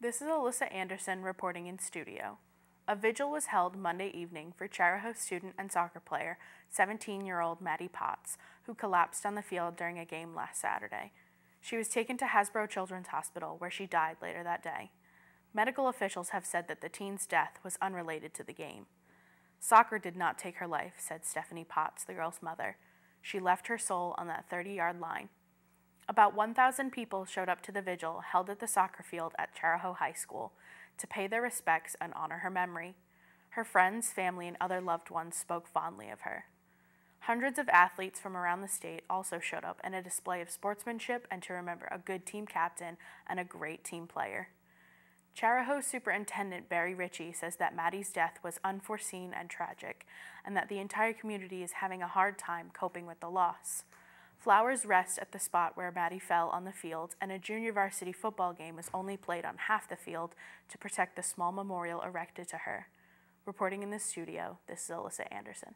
This is Alyssa Anderson reporting in studio. A vigil was held Monday evening for Chariho student and soccer player, 17 year old Maddie Potts, who collapsed on the field during a game last Saturday. She was taken to Hasbro Children's Hospital, where she died later that day. Medical officials have said that the teen's death was unrelated to the game. Soccer did not take her life, said Stephanie Potts, the girl's mother. She left her soul on that 30 yard line. About 1,000 people showed up to the vigil held at the soccer field at Chariho High School to pay their respects and honor her memory. Her friends, family, and other loved ones spoke fondly of her. Hundreds of athletes from around the state also showed up in a display of sportsmanship and to remember a good team captain and a great team player. Chariho Superintendent Barry Ricci says that Maddie's death was unforeseen and tragic, and that the entire community is having a hard time coping with the loss. Flowers rest at the spot where Maddie fell on the field, and a junior varsity football game is only played on half the field to protect the small memorial erected to her. Reporting in the studio, this is Alyssa Anderson.